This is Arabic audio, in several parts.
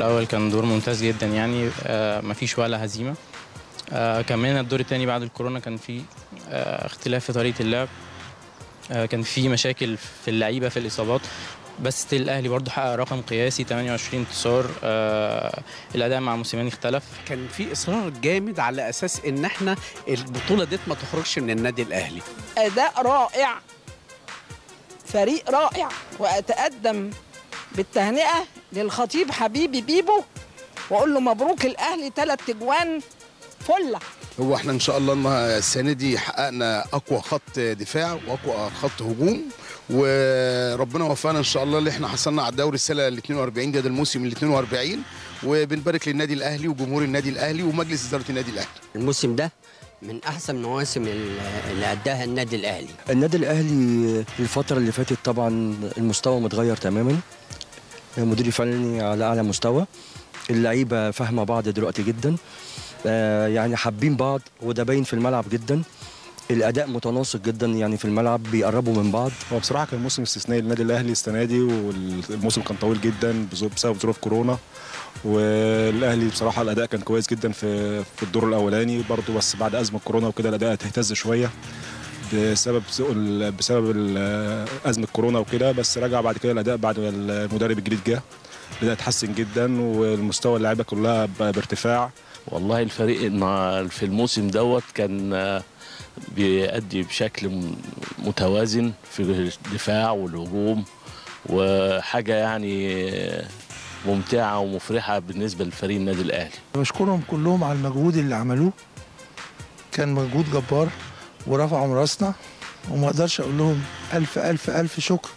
الأول كان دور ممتاز جدا يعني آه مفيش ولا هزيمة. آه كمان الدور الثاني بعد الكورونا كان في آه اختلاف في طريقة اللعب. كان في مشاكل في اللعيبة في الإصابات. بس ستيل الأهلي برضه حقق رقم قياسي 28 انتصار. آه الأداء مع موسيماني اختلف. كان في إصرار جامد على أساس إن إحنا البطولة ديت ما تخرجش من النادي الأهلي. أداء رائع فريق رائع وأتقدم بالتهنئة للخطيب حبيبي بيبو وأقول له مبروك الأهلي ثلاث اجوان فله هو إحنا إن شاء الله السنة دي حققنا أقوى خط دفاع وأقوى خط هجوم وربنا وفقنا إن شاء الله اللي إحنا حصلنا على الدوري السنة ال 42 ده, ده الموسم ال 42 وبنبارك للنادي الأهلي وجمهور النادي الأهلي ومجلس إدارة النادي الأهلي. الموسم ده من أحسن المواسم اللي أداها النادي الأهلي. النادي الأهلي الفترة اللي فاتت طبعا المستوى متغير تماما. المدير الفني على أعلى مستوى. اللعيبة فاهمة بعض دلوقتي جدا. آه، يعني حابين بعض وده باين في الملعب جدا. الأداء متناسق جدا يعني في الملعب بيقربوا من بعض. هو بصراحة كان موسم استثنائي للنادي الأهلي السنة دي والموسم كان طويل جدا بسبب ظروف كورونا. والأهلي بصراحة الأداء كان كويس جدا في في الدور الأولاني برضه بس بعد أزمة كورونا وكده الأداء اهتز شوية. بسبب بسبب أزمة كورونا وكده بس رجع بعد كده الأداء بعد ما المدرب الجديد جه الاداء اتحسن جدا والمستوى اللعيبة كلها بارتفاع. والله الفريق في الموسم دوت كان آه، بيأدي بشكل متوازن في الدفاع والهجوم وحاجة يعني آه، ممتعة ومفرحة بالنسبة لفريق النادي الأهلي. بشكرهم كلهم على المجهود اللي عملوه. كان مجهود جبار. ورفعوا من راسنا وما أقدرش أقول لهم ألف ألف ألف شكر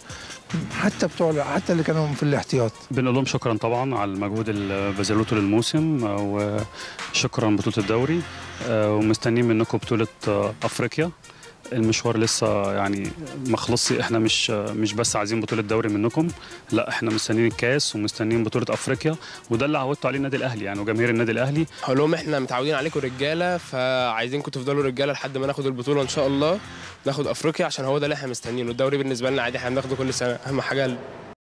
حتى بتوع حتى اللي كانوا في الاحتياط. بنقول لهم شكرا طبعا على المجهود اللي بذلوه للموسم وشكرا بطولة الدوري آه، ومستنيين منكم بطولة آه، أفريقيا. المشوار لسه يعني ما خلصش إحنا مش مش بس عايزين بطولة دوري منكم لا إحنا مستنيين الكاس ومستنيين بطولة أفريقيا وده اللي عودتوا عليه النادي الأهلي يعني وجماهير النادي الأهلي. هقول لهم إحنا متعودين عليكم رجاله فعايزينكم تفضلوا رجاله لحد ما ناخد البطولة إن شاء الله ناخد أفريقيا عشان هو ده اللي إحنا مستنيينه. الدوري بالنسبة لنا عادي إحنا بناخده كل سنة أهم حاجة